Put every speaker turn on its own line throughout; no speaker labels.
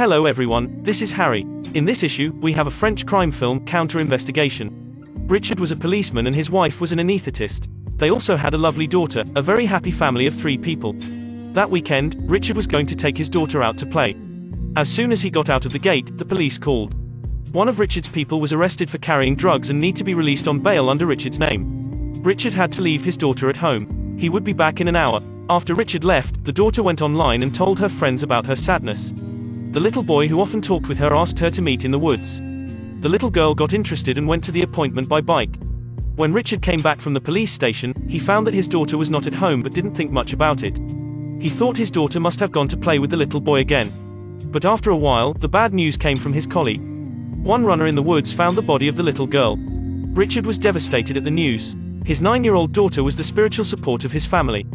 Hello everyone, this is Harry. In this issue, we have a French crime film, Counter Investigation. Richard was a policeman and his wife was an anesthetist. They also had a lovely daughter, a very happy family of three people. That weekend, Richard was going to take his daughter out to play. As soon as he got out of the gate, the police called. One of Richard's people was arrested for carrying drugs and need to be released on bail under Richard's name. Richard had to leave his daughter at home. He would be back in an hour. After Richard left, the daughter went online and told her friends about her sadness. The little boy who often talked with her asked her to meet in the woods. The little girl got interested and went to the appointment by bike. When Richard came back from the police station, he found that his daughter was not at home but didn't think much about it. He thought his daughter must have gone to play with the little boy again. But after a while, the bad news came from his colleague. One runner in the woods found the body of the little girl. Richard was devastated at the news. His nine year old daughter was the spiritual support of his family.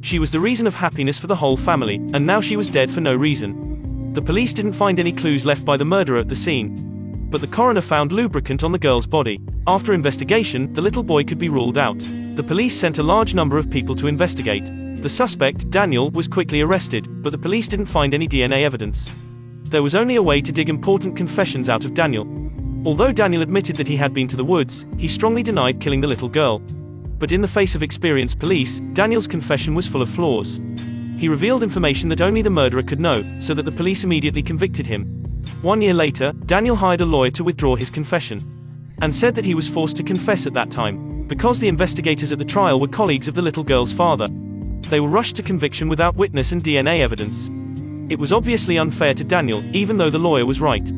She was the reason of happiness for the whole family, and now she was dead for no reason. The police didn't find any clues left by the murderer at the scene. But the coroner found lubricant on the girl's body. After investigation, the little boy could be ruled out. The police sent a large number of people to investigate. The suspect, Daniel, was quickly arrested, but the police didn't find any DNA evidence. There was only a way to dig important confessions out of Daniel. Although Daniel admitted that he had been to the woods, he strongly denied killing the little girl. But in the face of experienced police, Daniel's confession was full of flaws. He revealed information that only the murderer could know, so that the police immediately convicted him. One year later, Daniel hired a lawyer to withdraw his confession. And said that he was forced to confess at that time, because the investigators at the trial were colleagues of the little girl's father. They were rushed to conviction without witness and DNA evidence. It was obviously unfair to Daniel, even though the lawyer was right.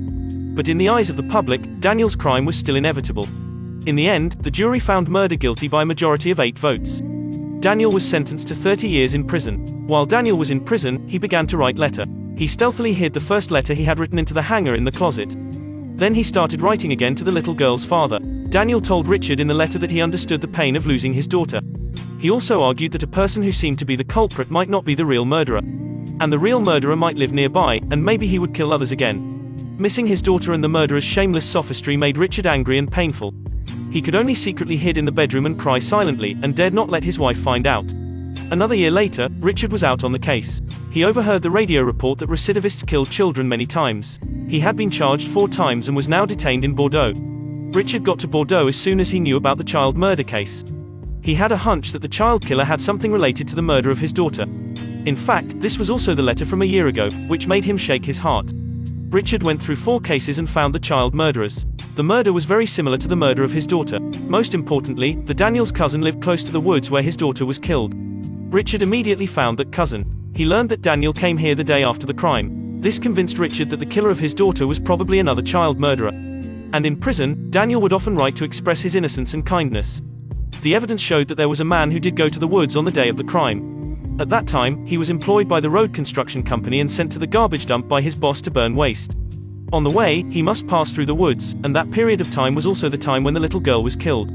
But in the eyes of the public, Daniel's crime was still inevitable. In the end, the jury found murder guilty by a majority of eight votes. Daniel was sentenced to 30 years in prison. While Daniel was in prison, he began to write letter. He stealthily hid the first letter he had written into the hanger in the closet. Then he started writing again to the little girl's father. Daniel told Richard in the letter that he understood the pain of losing his daughter. He also argued that a person who seemed to be the culprit might not be the real murderer. And the real murderer might live nearby, and maybe he would kill others again. Missing his daughter and the murderer's shameless sophistry made Richard angry and painful. He could only secretly hid in the bedroom and cry silently, and dared not let his wife find out. Another year later, Richard was out on the case. He overheard the radio report that recidivists killed children many times. He had been charged four times and was now detained in Bordeaux. Richard got to Bordeaux as soon as he knew about the child murder case. He had a hunch that the child killer had something related to the murder of his daughter. In fact, this was also the letter from a year ago, which made him shake his heart. Richard went through four cases and found the child murderers. The murder was very similar to the murder of his daughter. Most importantly, the Daniels cousin lived close to the woods where his daughter was killed. Richard immediately found that cousin. He learned that Daniel came here the day after the crime. This convinced Richard that the killer of his daughter was probably another child murderer. And in prison, Daniel would often write to express his innocence and kindness. The evidence showed that there was a man who did go to the woods on the day of the crime. At that time, he was employed by the road construction company and sent to the garbage dump by his boss to burn waste. On the way, he must pass through the woods, and that period of time was also the time when the little girl was killed.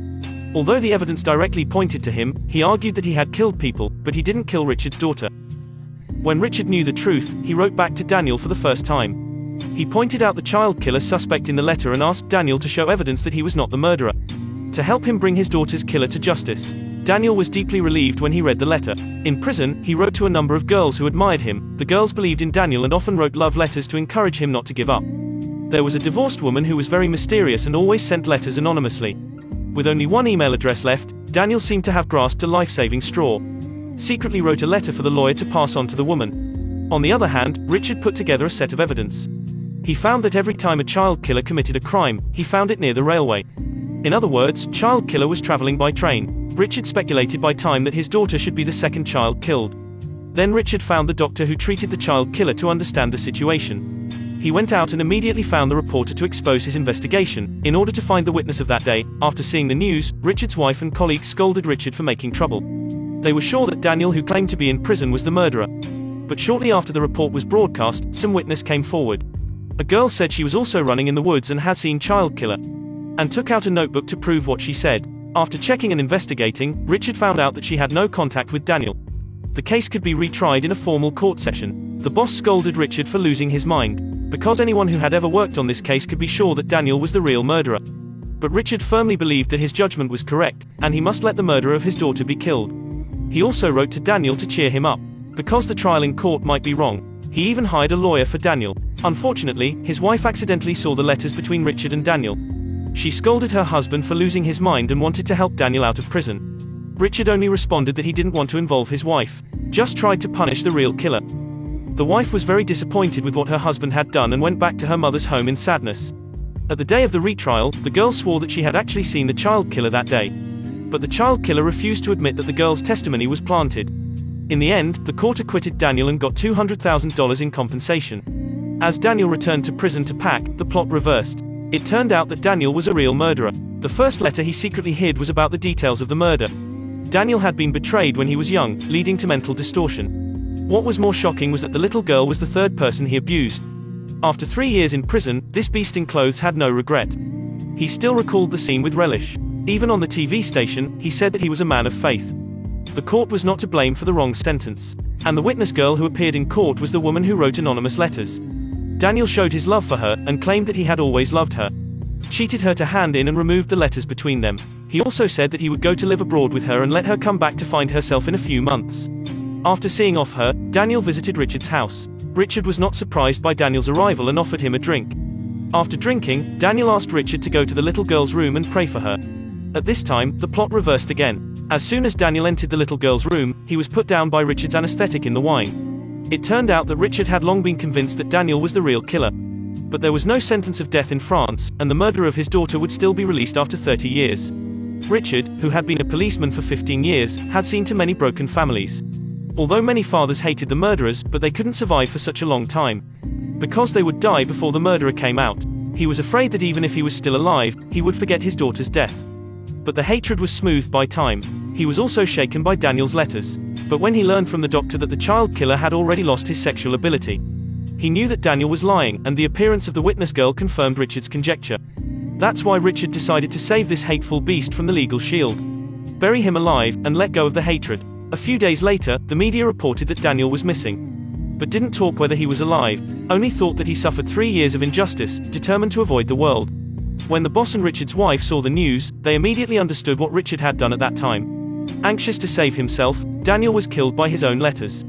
Although the evidence directly pointed to him, he argued that he had killed people, but he didn't kill Richard's daughter. When Richard knew the truth, he wrote back to Daniel for the first time. He pointed out the child killer suspect in the letter and asked Daniel to show evidence that he was not the murderer. To help him bring his daughter's killer to justice. Daniel was deeply relieved when he read the letter. In prison, he wrote to a number of girls who admired him. The girls believed in Daniel and often wrote love letters to encourage him not to give up. There was a divorced woman who was very mysterious and always sent letters anonymously. With only one email address left, Daniel seemed to have grasped a life saving straw. Secretly wrote a letter for the lawyer to pass on to the woman. On the other hand, Richard put together a set of evidence. He found that every time a child killer committed a crime, he found it near the railway. In other words, child killer was traveling by train. Richard speculated by time that his daughter should be the second child killed. Then Richard found the doctor who treated the child killer to understand the situation. He went out and immediately found the reporter to expose his investigation, in order to find the witness of that day. After seeing the news, Richard's wife and colleagues scolded Richard for making trouble. They were sure that Daniel, who claimed to be in prison, was the murderer. But shortly after the report was broadcast, some witness came forward. A girl said she was also running in the woods and had seen child killer, and took out a notebook to prove what she said. After checking and investigating, Richard found out that she had no contact with Daniel. The case could be retried in a formal court session. The boss scolded Richard for losing his mind because anyone who had ever worked on this case could be sure that Daniel was the real murderer. But Richard firmly believed that his judgment was correct, and he must let the murderer of his daughter be killed. He also wrote to Daniel to cheer him up. Because the trial in court might be wrong, He even hired a lawyer for Daniel. Unfortunately, his wife accidentally saw the letters between Richard and Daniel. She scolded her husband for losing his mind and wanted to help Daniel out of prison. Richard only responded that he didn't want to involve his wife, just tried to punish the real killer. The wife was very disappointed with what her husband had done and went back to her mother's home in sadness. At the day of the retrial, the girl swore that she had actually seen the child killer that day. But the child killer refused to admit that the girl's testimony was planted. In the end, the court acquitted Daniel and got $200,000 in compensation. As Daniel returned to prison to pack, the plot reversed. It turned out that Daniel was a real murderer. The first letter he secretly hid was about the details of the murder. Daniel had been betrayed when he was young, leading to mental distortion. What was more shocking was that the little girl was the third person he abused. After three years in prison, this beast in clothes had no regret. He still recalled the scene with relish. Even on the TV station, he said that he was a man of faith. The court was not to blame for the wrong sentence. And the witness girl who appeared in court was the woman who wrote anonymous letters. Daniel showed his love for her, and claimed that he had always loved her. Cheated her to hand in and removed the letters between them. He also said that he would go to live abroad with her and let her come back to find herself in a few months. After seeing off her, Daniel visited Richard's house. Richard was not surprised by Daniel's arrival and offered him a drink. After drinking, Daniel asked Richard to go to the little girl's room and pray for her. At this time, the plot reversed again. As soon as Daniel entered the little girl's room, he was put down by Richard's anesthetic in the wine. It turned out that Richard had long been convinced that Daniel was the real killer. But there was no sentence of death in France, and the murder of his daughter would still be released after 30 years. Richard, who had been a policeman for 15 years, had seen too many broken families. Although many fathers hated the murderers, but they couldn't survive for such a long time. Because they would die before the murderer came out. He was afraid that even if he was still alive, he would forget his daughter's death but the hatred was smoothed by time. He was also shaken by Daniel's letters. But when he learned from the doctor that the child killer had already lost his sexual ability, he knew that Daniel was lying, and the appearance of the witness girl confirmed Richard's conjecture. That's why Richard decided to save this hateful beast from the legal shield. Bury him alive, and let go of the hatred. A few days later, the media reported that Daniel was missing. But didn't talk whether he was alive, only thought that he suffered three years of injustice, determined to avoid the world. When the boss and Richard's wife saw the news, they immediately understood what Richard had done at that time. Anxious to save himself, Daniel was killed by his own letters.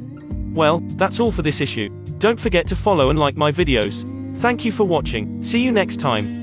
Well, that's all for this issue. Don't forget to follow and like my videos. Thank you for watching, see you next time.